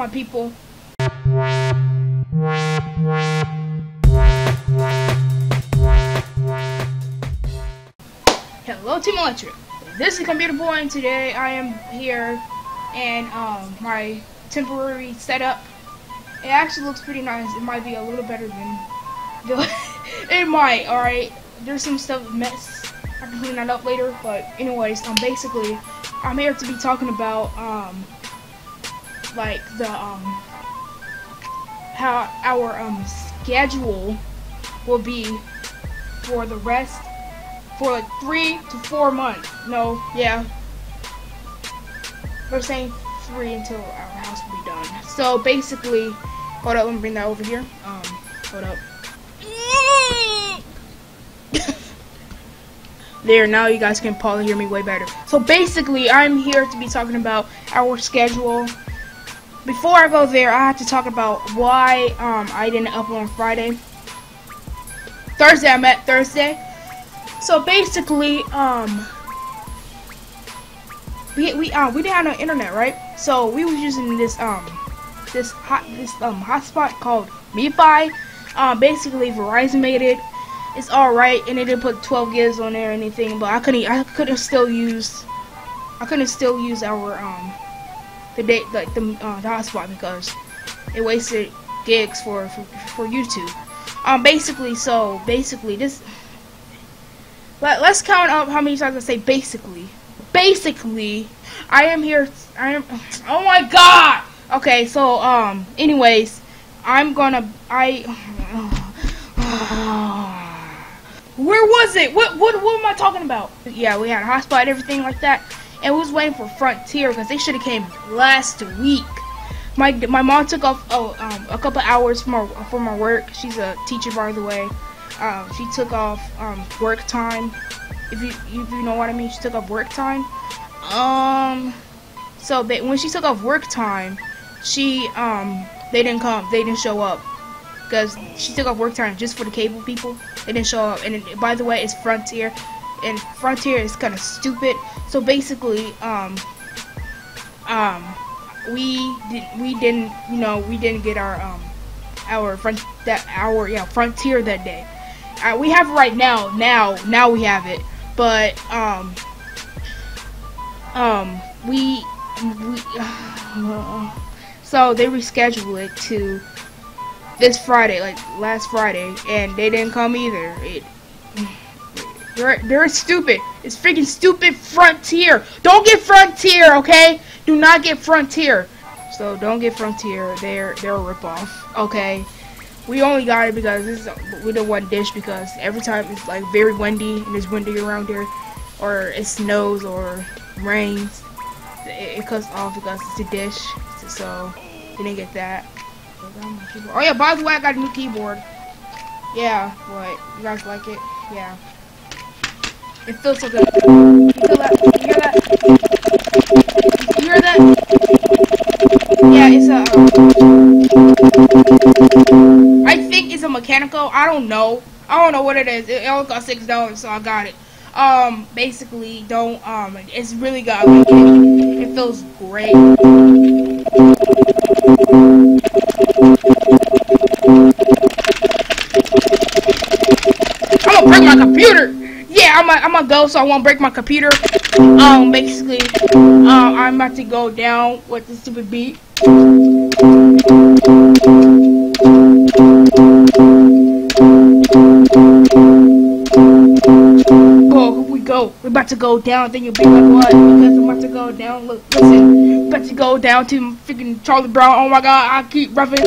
my people. Hello, Team Electric. This is Computer Boy, and today I am here and um, my temporary setup. It actually looks pretty nice. It might be a little better than the. it might. All right. There's some stuff mess. I can clean that up later. But anyways, um, basically, I'm here to be talking about um, like the um, how our um schedule will be for the rest for like three to four months. No, yeah. We're saying three until our house will be done. So basically, hold up, let me bring that over here. Um, hold up. there, now you guys can probably hear me way better. So basically, I'm here to be talking about our schedule. Before I go there, I have to talk about why um, I didn't upload on Friday. Thursday, I met Thursday. So basically, um, we we uh we didn't have no internet, right? So we was using this um this hot this um hotspot called MiFi. Um, basically Verizon made it. It's all right, and it didn't put 12 gigs on there or anything. But I couldn't I couldn't still use I couldn't still use our um the date like the uh, hotspot because it wasted gigs for for, for YouTube. Um, basically, so basically this let, let's count up how many times I say basically. Basically, I am here. I am. Oh my god. Okay, so um. Anyways, I'm gonna. I. Where was it? What what what am I talking about? Yeah, we had a hotspot and everything like that, and we was waiting for Frontier because they should have came last week. My my mom took off oh um a couple hours from her from her work. She's a teacher by the way. Um, she took off um, work time. If you if you know what I mean, she took off work time. Um, so when she took off work time, she um they didn't come, they didn't show up because she took off work time just for the cable people. They didn't show up. And it, by the way, it's Frontier, and Frontier is kind of stupid. So basically, um, um, we did, we didn't you know we didn't get our um our front that our yeah Frontier that day. Uh, we have right now. Now, now we have it. But um, um, we we uh, so they rescheduled it to this Friday, like last Friday, and they didn't come either. It they're they're stupid. It's freaking stupid Frontier. Don't get Frontier, okay? Do not get Frontier. So don't get Frontier. They're they're a ripoff, okay? We only got it because this is we don't want dish because every time it's like very windy and it's windy around here, or it snows or rains, it, it cuts off because it's a dish. So we didn't get that. Oh yeah, by the way, I got a new keyboard. Yeah, what? You guys like it? Yeah. It feels so good. You feel that? You hear that? You hear that? Yeah, it's a. Um, I think it's a mechanical. I don't know. I don't know what it is. It only cost six dollars, so I got it. Um, basically, don't um, it's really good. It. it feels great. I'm gonna break my computer. I'm gonna, I'm gonna go so I won't break my computer. Um, basically, um, I'm about to go down with the stupid beat. Oh, we go. We're about to go down. Then you'll be like, what? Because I'm about to go down. Look, listen. About to go down to freaking Charlie Brown. Oh my God, I keep roughing.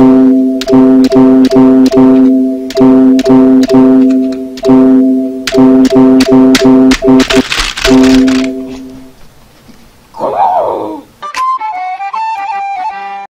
Gracias.